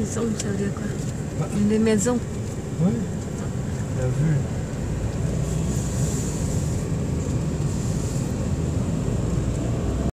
Maison, ça veut dire quoi? Une maison? Oui. La vue.